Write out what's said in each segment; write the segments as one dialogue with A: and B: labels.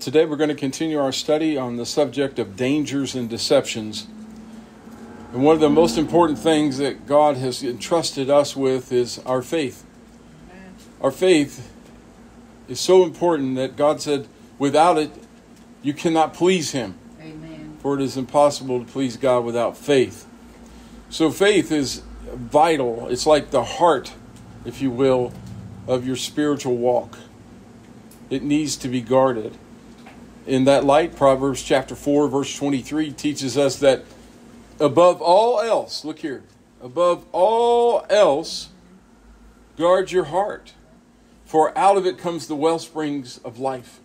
A: Today we're going to continue our study on the subject of dangers and deceptions. And one of the most important things that God has entrusted us with is our faith. Our faith is so important that God said, without it, you cannot please Him.
B: Amen.
A: For it is impossible to please God without faith. So faith is vital. It's like the heart, if you will, of your spiritual walk. It needs to be guarded in that light, Proverbs chapter 4, verse 23 teaches us that above all else, look here, above all else, guard your heart, for out of it comes the well springs of life.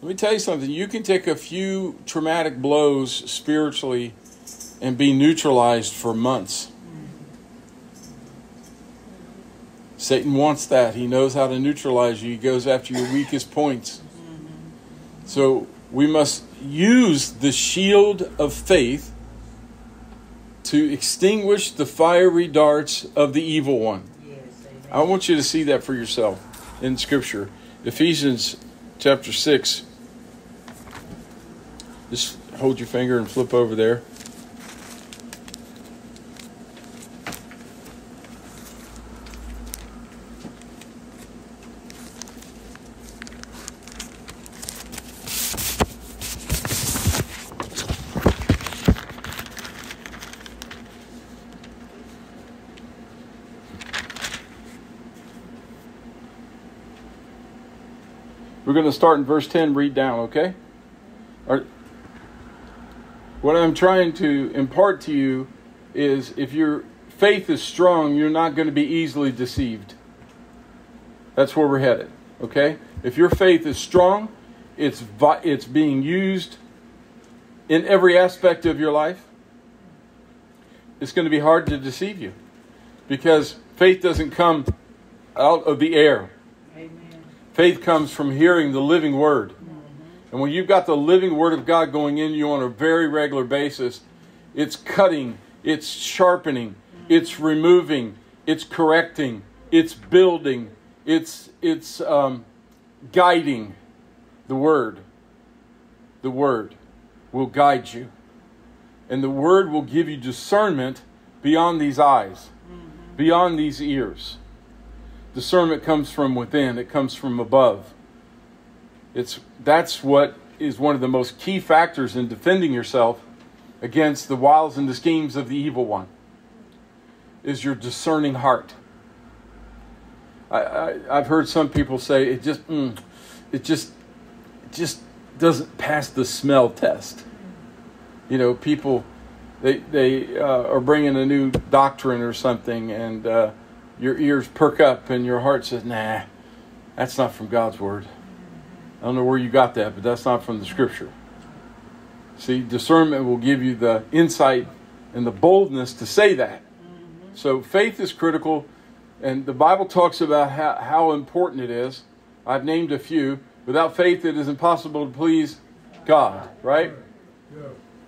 A: Let me tell you something. You can take a few traumatic blows spiritually and be neutralized for months. Satan wants that. He knows how to neutralize you. He goes after your weakest points. So we must use the shield of faith to extinguish the fiery darts of the evil one.
B: Yes.
A: I want you to see that for yourself in Scripture. Ephesians chapter 6. Just hold your finger and flip over there. Going to start in verse 10, read down, okay? What I'm trying to impart to you is if your faith is strong, you're not going to be easily deceived. That's where we're headed, okay? If your faith is strong, it's, it's being used in every aspect of your life, it's going to be hard to deceive you because faith doesn't come out of the air. Faith comes from hearing the living word. And when you've got the living word of God going in you on a very regular basis, it's cutting, it's sharpening, it's removing, it's correcting, it's building, it's it's um, guiding. The word, the word, will guide you, and the word will give you discernment beyond these eyes, beyond these ears. Discernment comes from within, it comes from above. It's that's what is one of the most key factors in defending yourself against the wiles and the schemes of the evil one. Is your discerning heart. I, I I've heard some people say it just mm, it just it just doesn't pass the smell test. You know, people they they uh, are bringing a new doctrine or something, and uh, your ears perk up, and your heart says, "Nah, that's not from God's word." I don't know where you got that, but that's not from the scripture. See, discernment will give you the insight and the boldness to say that. So faith is critical, and the Bible talks about how, how important it is. I've named a few. Without faith, it is impossible to please God, right?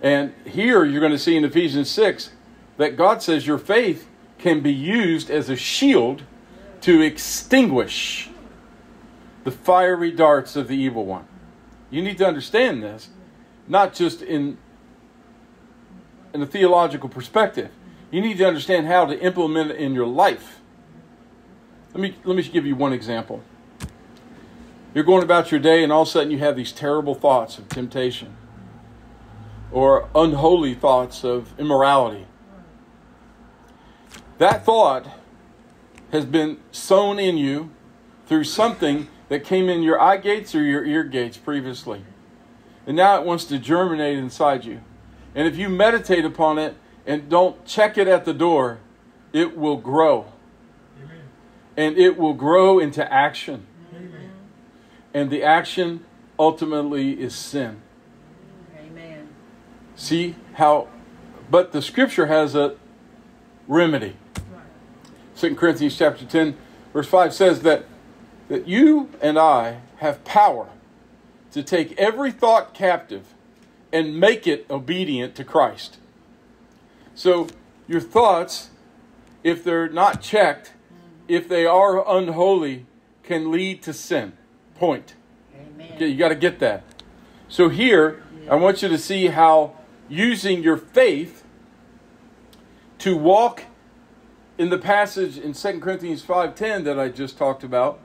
A: And here you're going to see in Ephesians 6 that God says your faith can be used as a shield to extinguish the fiery darts of the evil one. You need to understand this, not just in, in a theological perspective. You need to understand how to implement it in your life. Let me, let me give you one example. You're going about your day, and all of a sudden you have these terrible thoughts of temptation or unholy thoughts of immorality. That thought has been sown in you through something that came in your eye gates or your ear gates previously. And now it wants to germinate inside you. And if you meditate upon it and don't check it at the door, it will grow. And it will grow into action. And the action ultimately is sin.
B: Amen.
A: See how, but the scripture has a remedy. 2 Corinthians chapter 10, verse 5 says that, that you and I have power to take every thought captive and make it obedient to Christ. So your thoughts, if they're not checked, if they are unholy, can lead to sin. Point.
B: Amen.
A: Okay, you got to get that. So here, I want you to see how using your faith to walk in the passage in 2 Corinthians 5:10 that I just talked about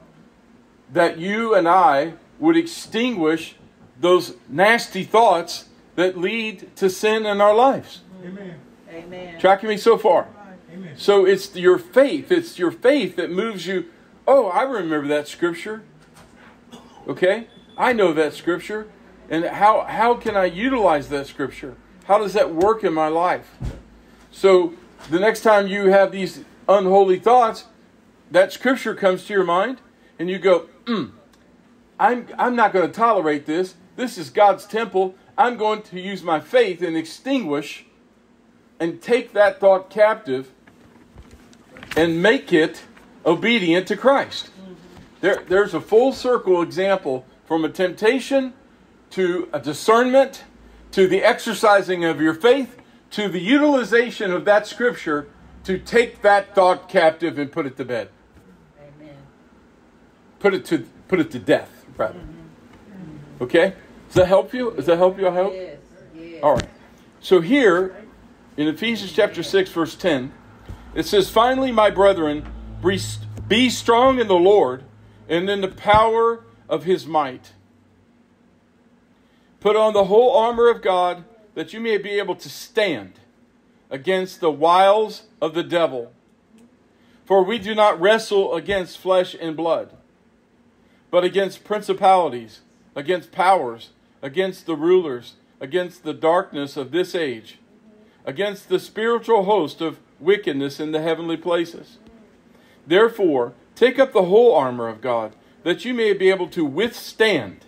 A: that you and I would extinguish those nasty thoughts that lead to sin in our lives.
C: Amen.
B: Amen.
A: Tracking me so far?
C: Amen.
A: So it's your faith. It's your faith that moves you. Oh, I remember that scripture. Okay? I know that scripture. And how, how can I utilize that scripture? How does that work in my life? So the next time you have these unholy thoughts, that scripture comes to your mind, and you go, mm, I'm, I'm not going to tolerate this. This is God's temple. I'm going to use my faith and extinguish and take that thought captive and make it obedient to Christ. There, there's a full circle example from a temptation to a discernment to the exercising of your faith to the utilization of that scripture to take that thought captive and put it to bed.
B: Amen.
A: Put it to put it to death, rather. Okay? Does that help you? Does that help you? I hope?
B: Yes. Yes.
A: All right. So here in Ephesians chapter 6 verse 10, it says, "Finally, my brethren, be strong in the Lord and in the power of his might. Put on the whole armor of God that you may be able to stand against the wiles of the devil. For we do not wrestle against flesh and blood, but against principalities, against powers, against the rulers, against the darkness of this age, against the spiritual host of wickedness in the heavenly places. Therefore, take up the whole armor of God, that you may be able to withstand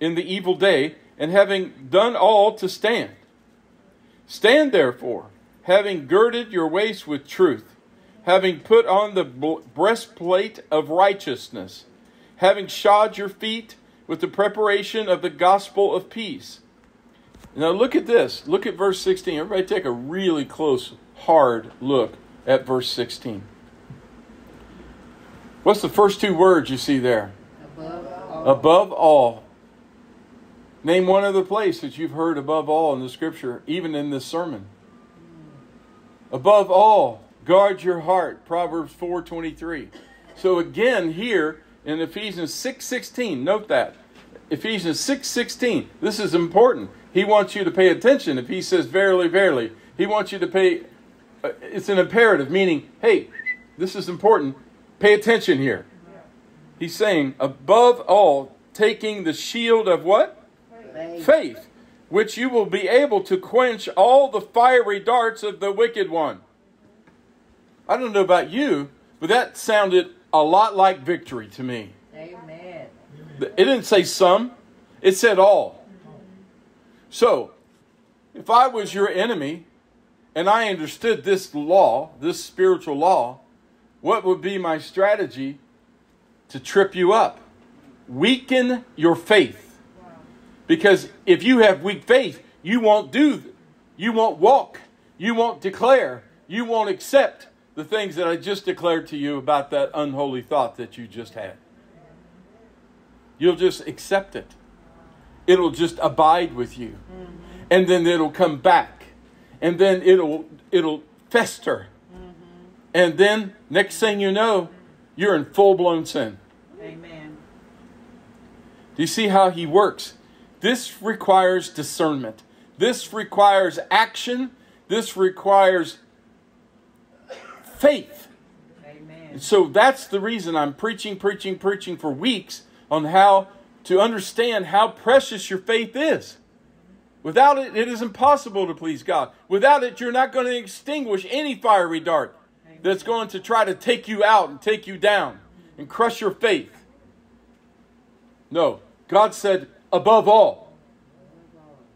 A: in the evil day, and having done all to stand. Stand therefore, having girded your waist with truth, having put on the breastplate of righteousness, having shod your feet with the preparation of the gospel of peace. Now look at this. Look at verse 16. Everybody take a really close, hard look at verse 16. What's the first two words you see there?
B: Above all.
A: Above all. Name one other place that you've heard above all in the scripture, even in this sermon. Above all, guard your heart, Proverbs 4:23. So again here in Ephesians 6:16, note that. Ephesians 6:16. This is important. He wants you to pay attention. If he says verily, verily, he wants you to pay uh, it's an imperative meaning, hey, this is important. Pay attention here. He's saying above all taking the shield of what?
B: Faith.
A: which you will be able to quench all the fiery darts of the wicked one. I don't know about you, but that sounded a lot like victory to me.
B: Amen.
A: It didn't say some, it said all. So, if I was your enemy and I understood this law, this spiritual law, what would be my strategy to trip you up? Weaken your faith. Because if you have weak faith, you won't do, you won't walk, you won't declare, you won't accept the things that I just declared to you about that unholy thought that you just had. You'll just accept it. It'll just abide with you. Mm-hmm. And then it'll come back. And then it'll it'll fester. Mm-hmm. And then next thing you know, you're in full-blown sin.
B: Amen.
A: Do you see how he works? This requires discernment. This requires action. This requires faith.
B: Amen.
A: So that's the reason I'm preaching, preaching, preaching for weeks on how to understand how precious your faith is. Without it, it is impossible to please God. Without it, you're not going to extinguish any fiery dart that's going to try to take you out and take you down and crush your faith. No, God said, above all,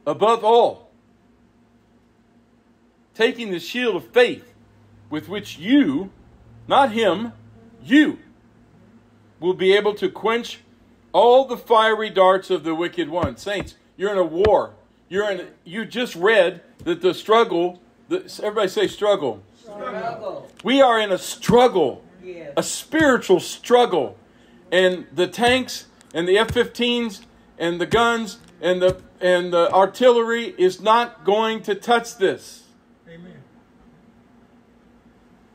A: above all, taking the shield of faith with which you, not him, you, will be able to quench all the fiery darts of the wicked one. Saints, you're in a war. You're in. You just read that the struggle. The, everybody say struggle.
B: Struggle.
A: We are in a struggle,
B: Yes.
A: a spiritual struggle, and the tanks and the F-15s and the guns and the and the artillery is not going to touch this.
C: Amen.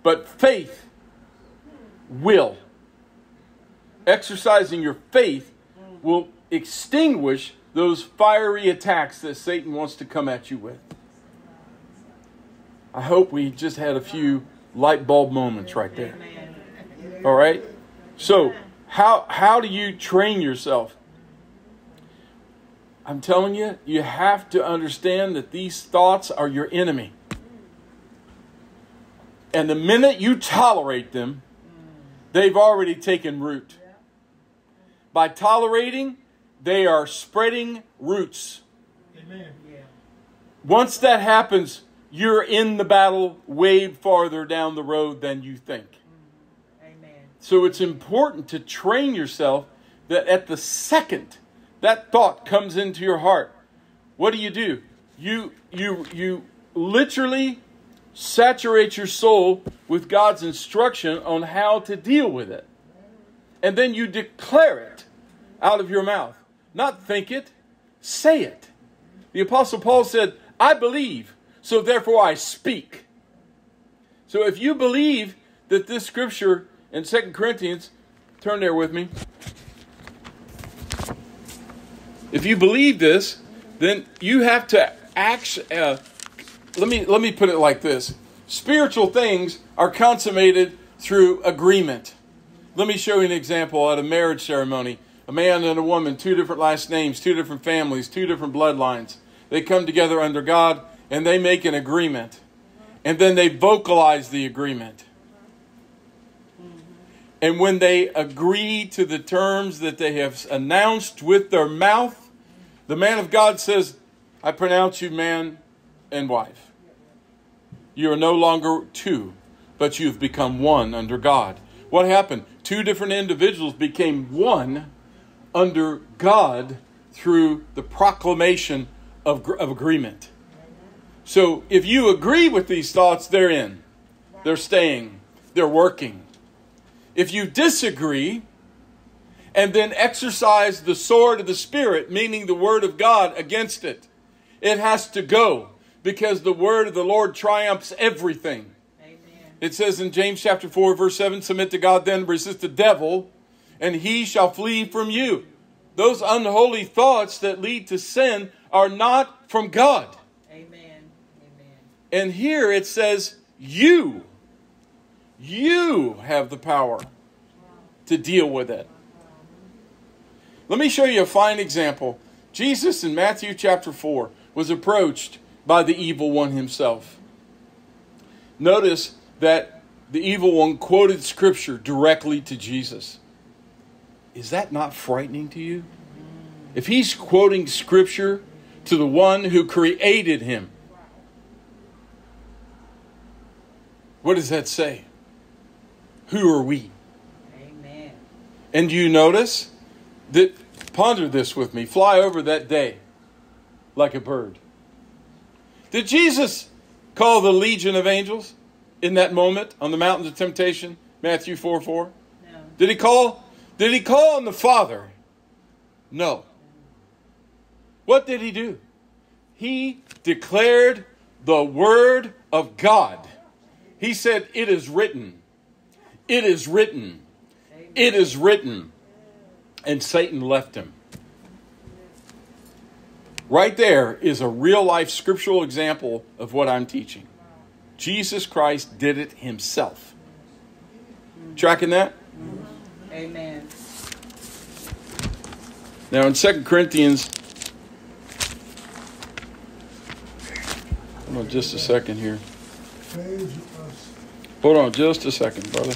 A: But faith will. Exercising your faith will extinguish those fiery attacks that Satan wants to come at you with. I hope we just had a few light bulb moments right there. All right? So, how how do you train yourself? I'm telling you, you have to understand that these thoughts are your enemy. And the minute you tolerate them, they've already taken root. By tolerating, they are spreading roots.
C: Amen.
A: Once that happens, you're in the battle way farther down the road than you think. Mm-hmm.
B: Amen.
A: So it's important to train yourself that at the second that thought comes into your heart, what do you do? You you you literally saturate your soul with God's instruction on how to deal with it. And then you declare it out of your mouth. Not think it, say it. The apostle Paul said, "I believe, so therefore I speak." So if you believe that this scripture in Second Corinthians, turn there with me. If you believe this, then you have to act. Uh, let me let me put it like this: spiritual things are consummated through agreement. Let me show you an example at a marriage ceremony. A man and a woman, two different last names, two different families, two different bloodlines. They come together under God and they make an agreement. And then they vocalize the agreement. And when they agree to the terms that they have announced with their mouth, the man of God says, I pronounce you man and wife. You are no longer two, but you've become one under God. What happened? Two different individuals became one under God through the proclamation of, of agreement. So if you agree with these thoughts, they're in, they're staying, they're working. If you disagree and then exercise the sword of the Spirit, meaning the word of God, against it, it has to go because the word of the Lord triumphs everything.
B: Amen.
A: It says in James chapter 4, verse 7 Submit to God, then resist the devil, and he shall flee from you. Those unholy thoughts that lead to sin are not from God.
B: Amen. Amen.
A: And here it says, You, you have the power to deal with it. Let me show you a fine example. Jesus in Matthew chapter 4 was approached by the evil one himself. Notice that the evil one quoted scripture directly to Jesus. Is that not frightening to you? If he's quoting scripture to the one who created him, what does that say? Who are we?
B: Amen.
A: And do you notice ponder this with me, fly over that day like a bird. Did Jesus call the legion of angels in that moment on the mountains of temptation? Matthew 4 4.
B: No.
A: Did he call? Did he call on the Father? No. What did he do? He declared the word of God. He said, It is written. It is written. It is written. And Satan left him. Right there is a real life scriptural example of what I'm teaching. Jesus Christ did it himself. Tracking that?
B: Amen.
A: Now in 2 Corinthians, hold on just a second here. Hold on just a second, brother.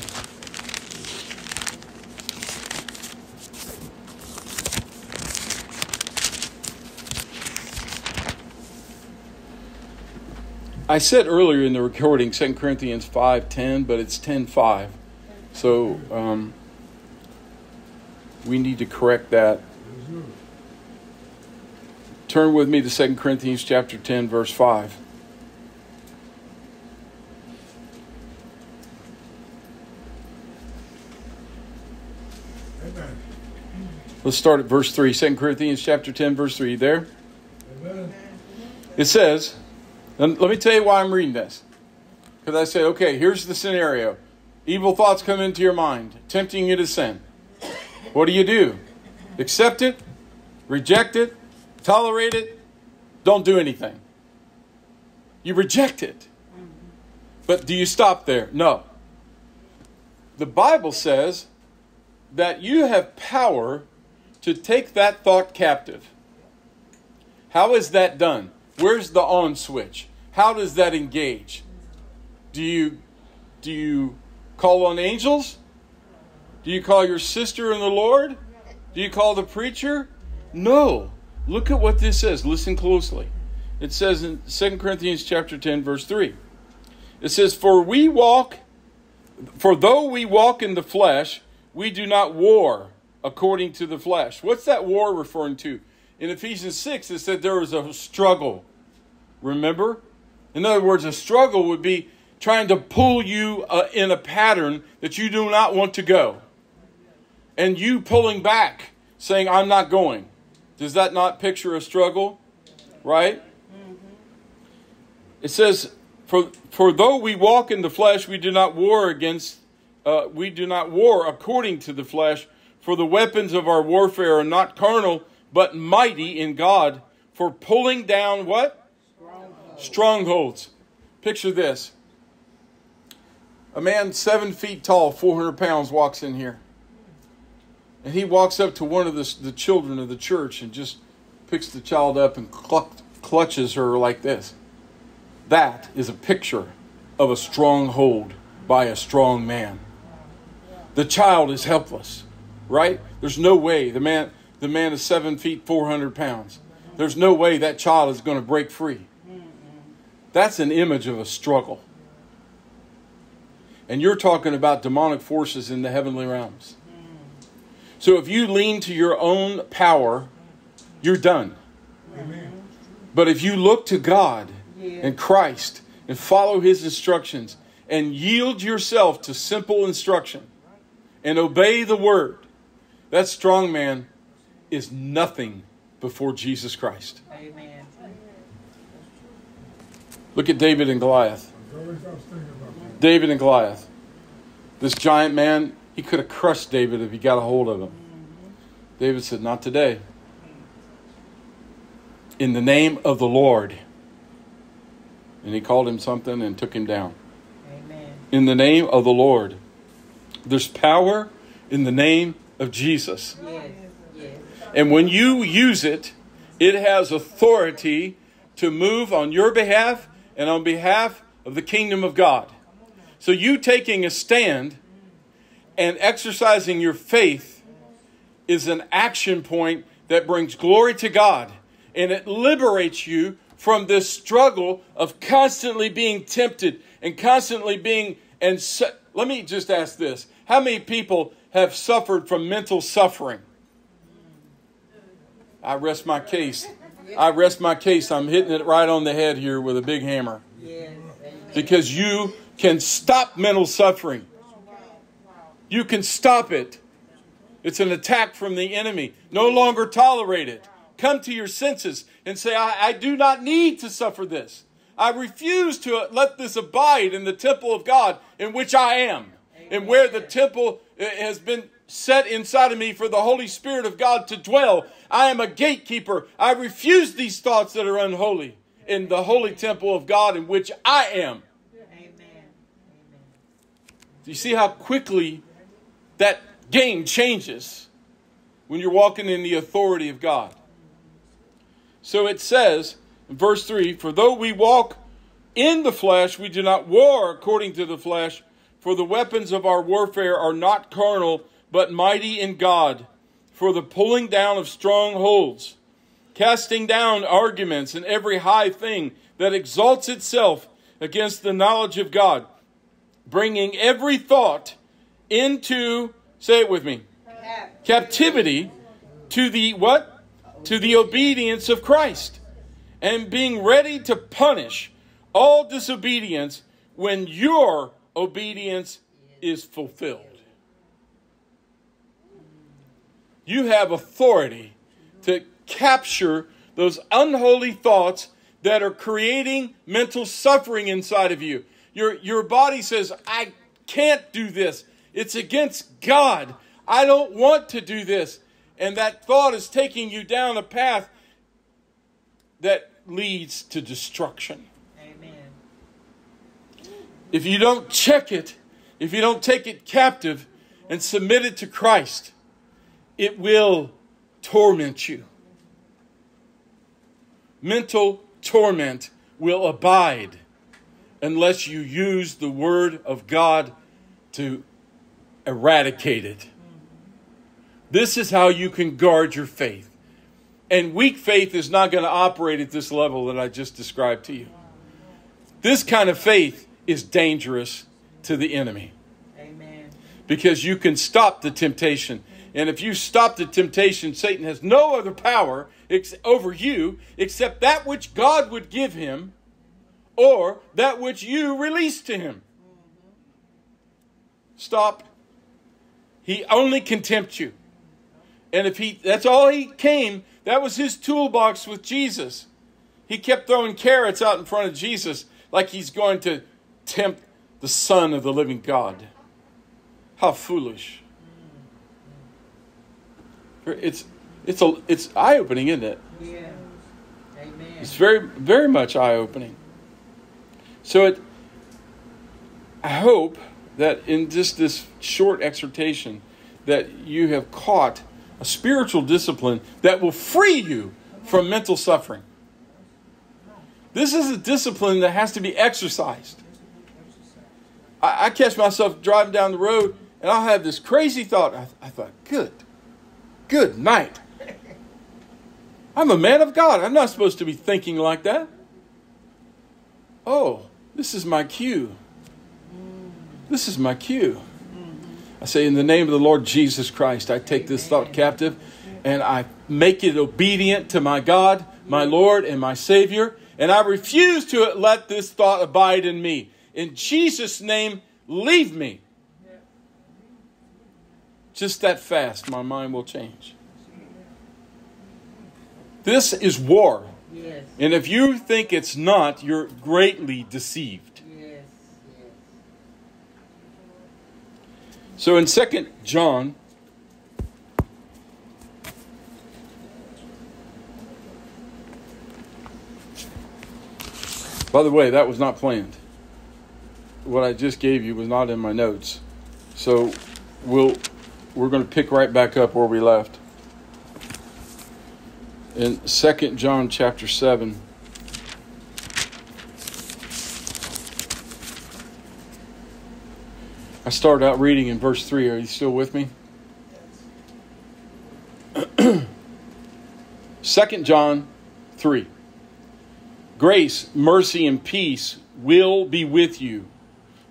A: I said earlier in the recording 2 Corinthians 5.10, but it's 10.5. So um, we need to correct that. Turn with me to 2 Corinthians chapter 10, verse 5.
C: Amen.
A: Let's start at verse 3. 2 Corinthians chapter 10, verse 3. There?
C: Amen.
A: It says, let me tell you why I'm reading this. Because I said, okay, here's the scenario. Evil thoughts come into your mind, tempting you to sin. What do you do? Accept it, reject it, tolerate it, don't do anything. You reject it. But do you stop there? No. The Bible says that you have power to take that thought captive. How is that done? Where's the on switch? How does that engage? Do you do you call on angels? Do you call your sister in the Lord? Do you call the preacher? No. Look at what this says. Listen closely. It says in 2 Corinthians chapter 10 verse 3. It says for we walk for though we walk in the flesh, we do not war according to the flesh. What's that war referring to? In Ephesians 6 it said there was a struggle. Remember? In other words, a struggle would be trying to pull you uh, in a pattern that you do not want to go. And you pulling back, saying, I'm not going. Does that not picture a struggle? Right? It says, for, for though we walk in the flesh, we do not war against, uh, we do not war according to the flesh. For the weapons of our warfare are not carnal, but mighty in God for pulling down what? Strongholds. Picture this. A man seven feet tall, 400 pounds, walks in here. And he walks up to one of the, the children of the church and just picks the child up and clutches her like this. That is a picture of a stronghold by a strong man. The child is helpless, right? There's no way the man the man is seven feet four hundred pounds. There's no way that child is going to break free. That's an image of a struggle. And you're talking about demonic forces in the heavenly realms. So if you lean to your own power, you're done.
C: Amen.
A: But if you look to God and Christ and follow his instructions and yield yourself to simple instruction and obey the word, that strong man is nothing before Jesus Christ.
B: Amen.
A: Look at David and Goliath.
C: Always I was thinking about that.
A: David and Goliath. This giant man, he could have crushed David if he got a hold of him. David said, Not today. In the name of the Lord. And he called him something and took him down.
B: Amen.
A: In the name of the Lord. There's power in the name of Jesus.
B: Yes. Yes.
A: And when you use it, it has authority to move on your behalf and on behalf of the kingdom of God. So you taking a stand and exercising your faith is an action point that brings glory to God and it liberates you from this struggle of constantly being tempted and constantly being and su- let me just ask this how many people have suffered from mental suffering I rest my case. I rest my case. I'm hitting it right on the head here with a big hammer.
B: Yes.
A: Because you can stop mental suffering. You can stop it. It's an attack from the enemy. No longer tolerate it. Come to your senses and say, I, I do not need to suffer this. I refuse to let this abide in the temple of God in which I am, and where the temple uh, has been set inside of me for the Holy Spirit of God to dwell. I am a gatekeeper. I refuse these thoughts that are unholy in the holy temple of God in which I am.
B: Amen.
A: Do you see how quickly that game changes when you're walking in the authority of God? So it says in verse 3 For though we walk in the flesh, we do not war according to the flesh, for the weapons of our warfare are not carnal, but mighty in God, for the pulling down of strongholds, casting down arguments and every high thing that exalts itself against the knowledge of God bringing every thought into say it with me
B: Cap-
A: captivity to the what? To the obedience of Christ and being ready to punish all disobedience when your obedience is fulfilled You have authority to capture those unholy thoughts that are creating mental suffering inside of you. Your, your body says, I can't do this. It's against God. I don't want to do this. And that thought is taking you down a path that leads to destruction.
B: Amen.
A: If you don't check it, if you don't take it captive and submit it to Christ, it will torment you. Mental torment will abide unless you use the Word of God to eradicate it. This is how you can guard your faith. And weak faith is not going to operate at this level that I just described to you. This kind of faith is dangerous to the enemy
B: Amen.
A: because you can stop the temptation. And if you stop the temptation, Satan has no other power ex- over you except that which God would give him or that which you release to him. Stop. He only can tempt you. And if he that's all he came, that was his toolbox with Jesus. He kept throwing carrots out in front of Jesus like he's going to tempt the Son of the living God. How foolish. It's it's a it's eye opening, isn't it?
B: Yeah. Amen.
A: It's very very much eye opening. So it I hope that in just this short exhortation that you have caught a spiritual discipline that will free you from mental suffering. This is a discipline that has to be exercised. I, I catch myself driving down the road and I'll have this crazy thought. I, I thought, good, good night. I'm a man of God. I'm not supposed to be thinking like that. Oh, this is my cue. This is my cue. I say, in the name of the Lord Jesus Christ, I take this thought captive and I make it obedient to my God, my Lord, and my Savior. And I refuse to let this thought abide in me. In Jesus' name, leave me. Just that fast, my mind will change. This is war.
B: Yes.
A: And if you think it's not, you're greatly deceived.
B: Yes. Yes.
A: So in 2 John By the way, that was not planned. What I just gave you was not in my notes. So we'll we're going to pick right back up where we left. In 2 John chapter 7 I started out reading in verse 3. Are you still with me? 2 John 3. Grace, mercy, and peace will be with you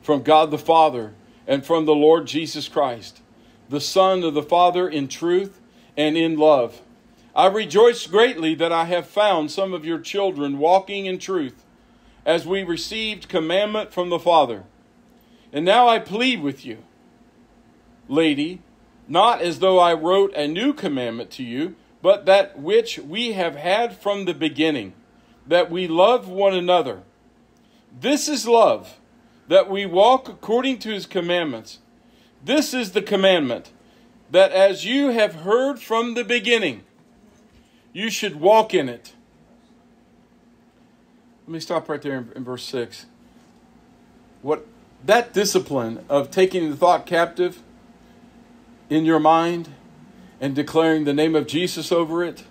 A: from God the Father and from the Lord Jesus Christ, the Son of the Father in truth and in love. I rejoice greatly that I have found some of your children walking in truth, as we received commandment from the Father. And now I plead with you, lady, not as though I wrote a new commandment to you, but that which we have had from the beginning, that we love one another. This is love, that we walk according to his commandments. This is the commandment, that as you have heard from the beginning, you should walk in it. Let me stop right there in, in verse 6. What that discipline of taking the thought captive in your mind and declaring the name of Jesus over it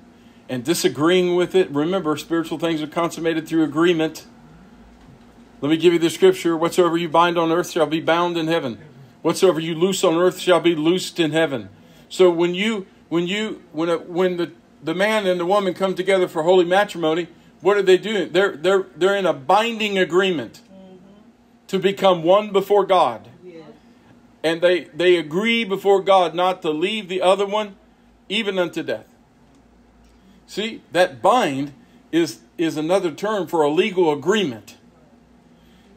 A: and disagreeing with it. Remember, spiritual things are consummated through agreement. Let me give you the scripture whatsoever you bind on earth shall be bound in heaven. Whatsoever you loose on earth shall be loosed in heaven. So when you when you when a, when the the man and the woman come together for holy matrimony, what are they doing? They're they're they're in a binding agreement mm-hmm. to become one before God. And they, they agree before God not to leave the other one even unto death. See, that bind is, is another term for a legal agreement.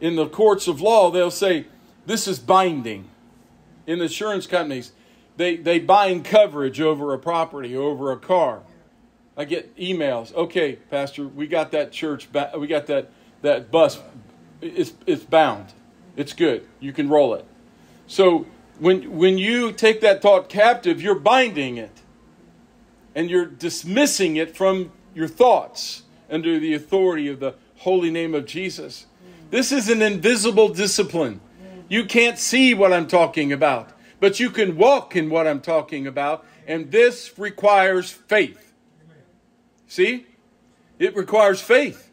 A: In the courts of law, they'll say, this is binding. In the insurance companies, they, they buying coverage over a property, over a car. I get emails. Okay, Pastor, we got that church, ba- we got that, that bus. It's, it's bound. It's good. You can roll it. So when, when you take that thought captive, you're binding it and you're dismissing it from your thoughts under the authority of the holy name of Jesus. This is an invisible discipline. You can't see what I'm talking about, but you can walk in what I'm talking about, and this requires faith. See? It requires faith.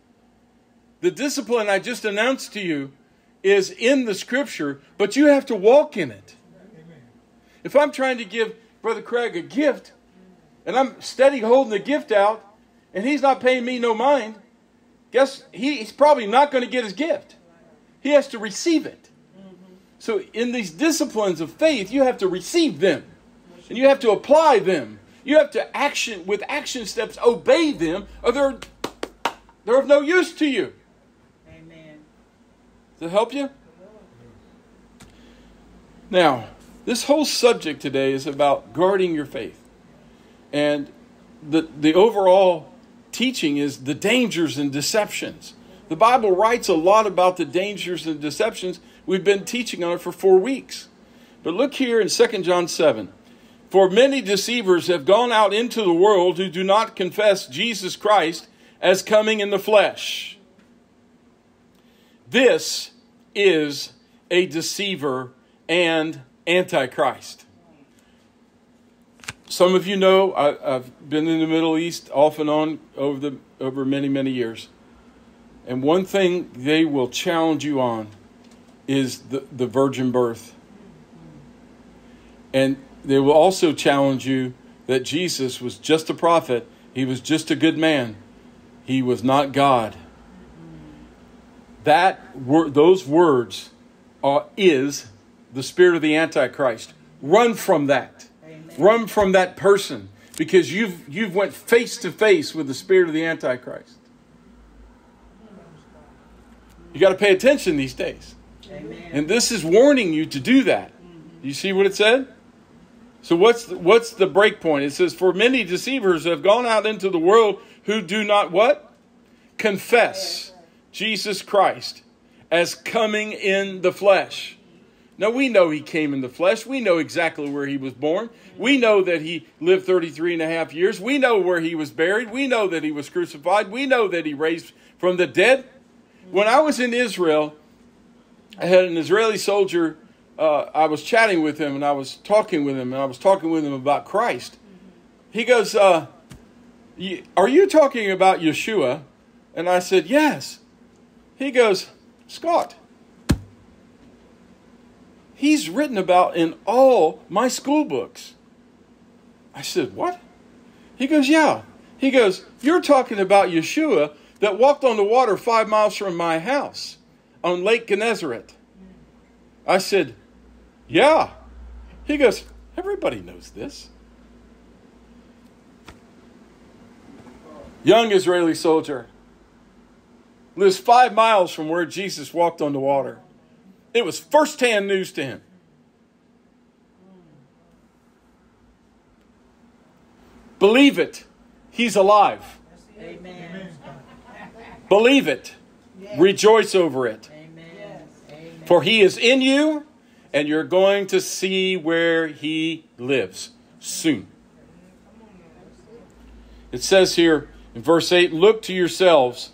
A: The discipline I just announced to you is in the scripture, but you have to walk in it. If I'm trying to give Brother Craig a gift, and I'm steady holding the gift out, and he's not paying me no mind, guess he, he's probably not going to get his gift. He has to receive it. So, in these disciplines of faith, you have to receive them, and you have to apply them. You have to action with action steps, obey them, or they're they're of no use to you.
B: Amen.
A: Does that help you? Now, this whole subject today is about guarding your faith. And the, the overall teaching is the dangers and deceptions. The Bible writes a lot about the dangers and deceptions. We've been teaching on it for four weeks. But look here in 2 John 7. For many deceivers have gone out into the world who do not confess Jesus Christ as coming in the flesh. This is a deceiver and antichrist. Some of you know I, have been in the Middle East off and on over the over many many years, and one thing they will challenge you on is the, the virgin birth, and they will also challenge you that Jesus was just a prophet. He was just a good man. He was not God. That those words are is the spirit of the antichrist. Run from that. Run from that person because you've you've went face to face with the spirit of the antichrist. You got to pay attention these days.
B: Amen.
A: And this is warning you to do that. You see what it said? So what's the, what's the break point? It says for many deceivers have gone out into the world who do not what? Confess Jesus Christ as coming in the flesh. Now we know he came in the flesh. We know exactly where he was born. We know that he lived 33 and a half years. We know where he was buried. We know that he was crucified. We know that he raised from the dead. When I was in Israel, I had an Israeli soldier. Uh, I was chatting with him and I was talking with him and I was talking with him about Christ. He goes, uh, Are you talking about Yeshua? And I said, Yes. He goes, Scott, he's written about in all my school books. I said, What? He goes, Yeah. He goes, You're talking about Yeshua that walked on the water five miles from my house on Lake Gennesaret. I said, Yeah. He goes, Everybody knows this. Young Israeli soldier lives five miles from where Jesus walked on the water. It was firsthand news to him. Believe it. He's alive.
B: Amen.
A: Believe it. Rejoice over it. For he is in you, and you're going to see where he lives soon. It says here in verse 8 Look to yourselves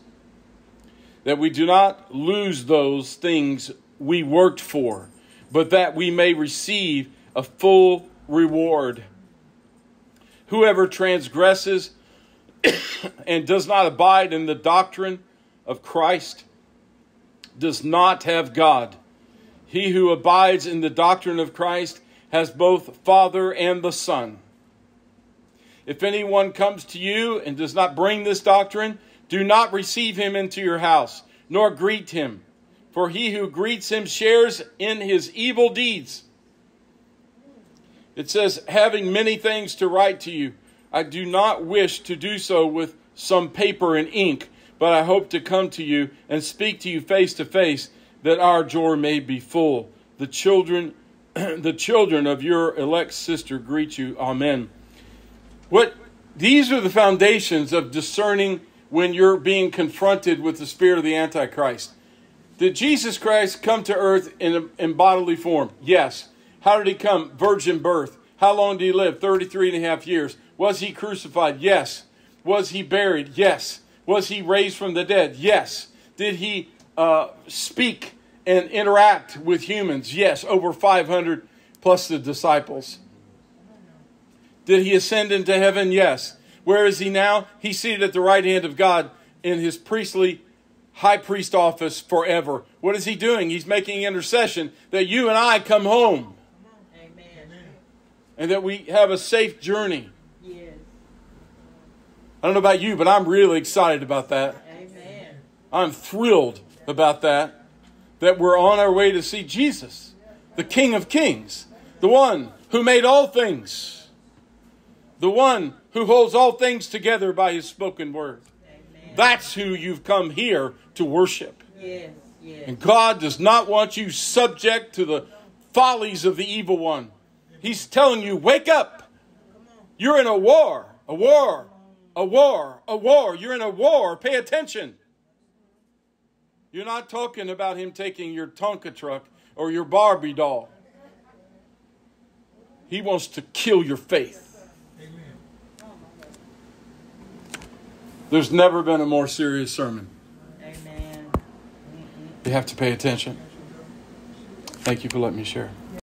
A: that we do not lose those things we worked for, but that we may receive a full reward. Whoever transgresses and does not abide in the doctrine of Christ does not have God. He who abides in the doctrine of Christ has both Father and the Son. If anyone comes to you and does not bring this doctrine, do not receive him into your house, nor greet him for he who greets him shares in his evil deeds. It says, having many things to write to you, I do not wish to do so with some paper and ink, but I hope to come to you and speak to you face to face, that our joy may be full. The children the children of your elect sister greet you. Amen. What these are the foundations of discerning when you're being confronted with the spirit of the Antichrist. Did Jesus Christ come to earth in, in bodily form? Yes. How did he come? Virgin birth. How long did he live? 33 and a half years. Was he crucified? Yes. Was he buried? Yes. Was he raised from the dead? Yes. Did he uh, speak and interact with humans? Yes. Over 500 plus the disciples. Did he ascend into heaven? Yes. Where is he now? He's seated at the right hand of God in his priestly high priest office forever. What is he doing? He's making intercession that you and I come home
B: Amen.
A: and that we have a safe journey.
B: Yes.
A: I don't know about you, but I'm really excited about that.
B: Amen.
A: I'm thrilled about that. That we're on our way to see Jesus, the King of Kings, the one who made all things, the one who holds all things together by his spoken word.
B: Amen.
A: That's who you've come here to worship.
B: Yes. Yes.
A: And God does not want you subject to the follies of the evil one. He's telling you, wake up. You're in a war, a war, a war, a war. You're in a war. Pay attention. You're not talking about him taking your Tonka truck or your Barbie doll. He wants to kill your faith.
C: Amen.
A: There's never been a more serious sermon.
B: Amen.
A: You have to pay attention. Thank you for letting me share.